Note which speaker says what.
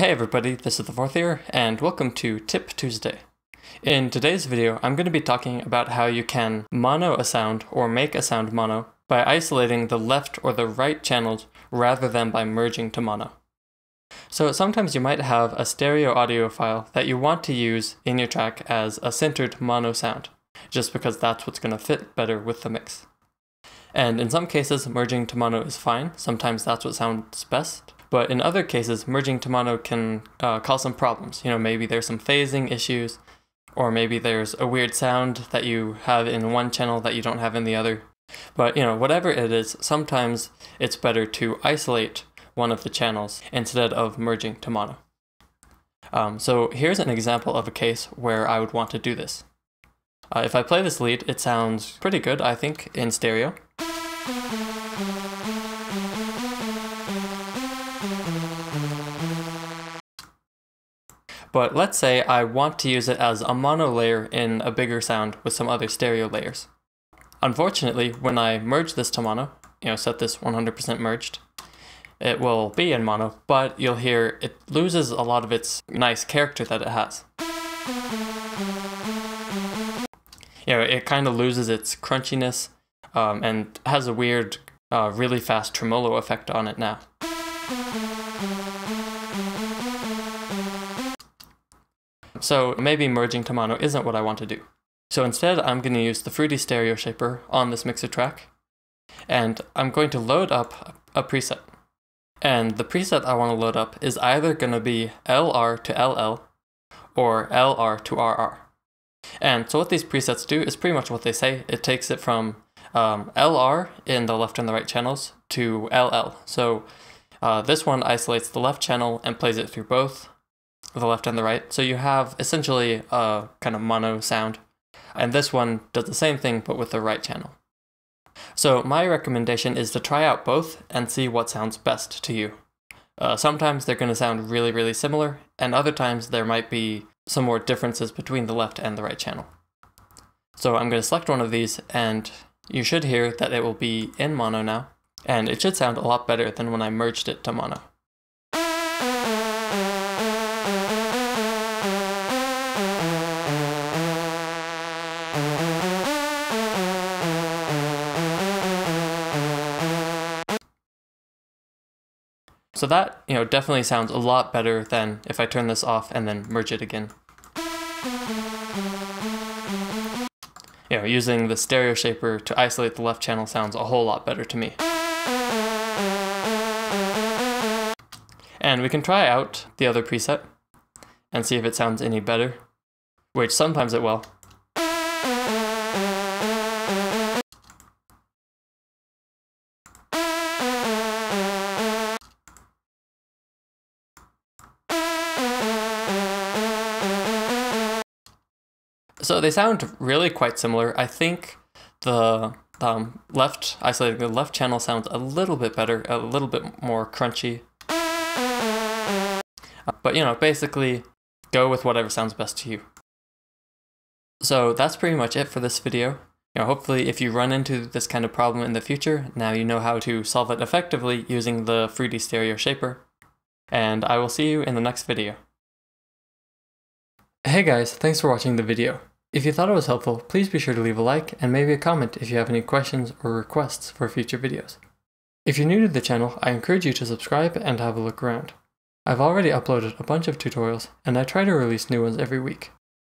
Speaker 1: Hey everybody, this is the fourth year, and welcome to Tip Tuesday. In today's video, I'm going to be talking about how you can mono a sound or make a sound mono by isolating the left or the right channels rather than by merging to mono. So sometimes you might have a stereo audio file that you want to use in your track as a centered mono sound, just because that's what's going to fit better with the mix. And in some cases, merging to mono is fine, sometimes that's what sounds best. But in other cases, merging to mono can uh, cause some problems. You know, maybe there's some phasing issues, or maybe there's a weird sound that you have in one channel that you don't have in the other. But, you know, whatever it is, sometimes it's better to isolate one of the channels instead of merging to mono. Um, so here's an example of a case where I would want to do this. Uh, if I play this lead, it sounds pretty good, I think, in stereo. But let's say I want to use it as a mono layer in a bigger sound with some other stereo layers. Unfortunately, when I merge this to mono, you know, set this 100% merged, it will be in mono, but you'll hear it loses a lot of its nice character that it has. You know, it kind of loses its crunchiness um, and has a weird, uh, really fast tremolo effect on it now. So maybe merging to mono isn't what I want to do. So instead, I'm going to use the Fruity Stereo Shaper on this mixer track, and I'm going to load up a preset. And the preset I want to load up is either going to be LR to LL or LR to RR. And so what these presets do is pretty much what they say. It takes it from um, LR in the left and the right channels to LL. So uh, this one isolates the left channel and plays it through both the left and the right. So you have essentially a kind of mono sound. And this one does the same thing, but with the right channel. So my recommendation is to try out both and see what sounds best to you. Uh, sometimes they're going to sound really, really similar, and other times there might be some more differences between the left and the right channel. So I'm going to select one of these, and you should hear that it will be in mono now, and it should sound a lot better than when I merged it to mono. So that, you know, definitely sounds a lot better than if I turn this off and then merge it again. You know, using the stereo shaper to isolate the left channel sounds a whole lot better to me. And we can try out the other preset and see if it sounds any better, which sometimes it will. So they sound really quite similar. I think the um, left, isolating the left channel sounds a little bit better, a little bit more crunchy. But you know, basically go with whatever sounds best to you. So that's pretty much it for this video. You know, hopefully if you run into this kind of problem in the future, now you know how to solve it effectively using the Fruity Stereo Shaper. And I will see you in the next video. Hey guys, thanks for watching the video. If you thought it was helpful, please be sure to leave a like and maybe a comment if you have any questions or requests for future videos. If you're new to the channel, I encourage you to subscribe and have a look around. I've already uploaded a bunch of tutorials and I try to release new ones every week.